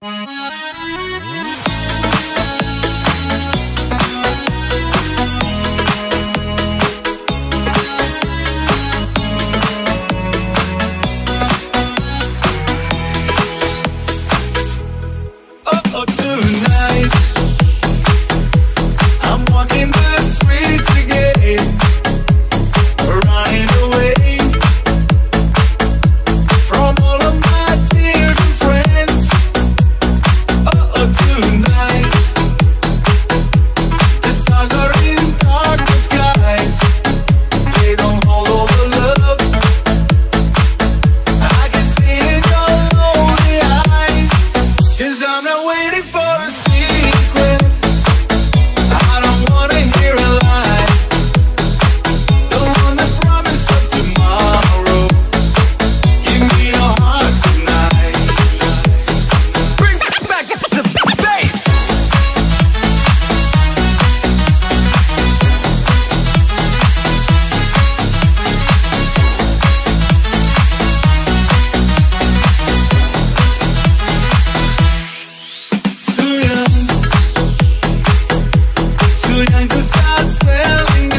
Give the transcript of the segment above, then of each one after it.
Música to start selling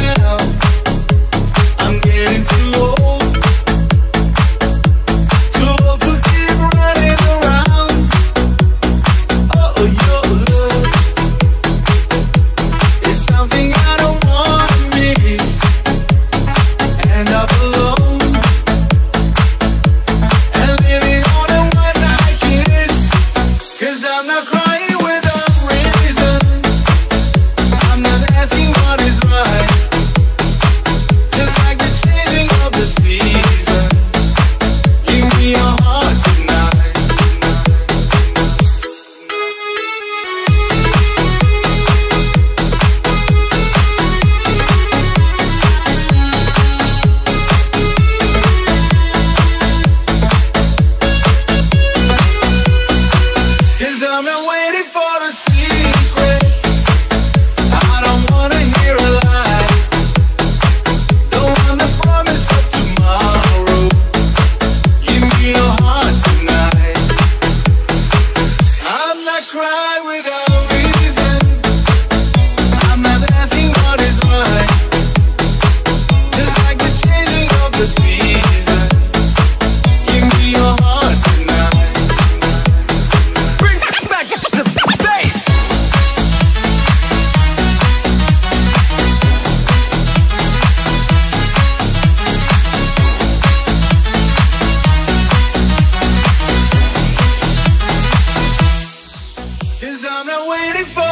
I'm not waiting for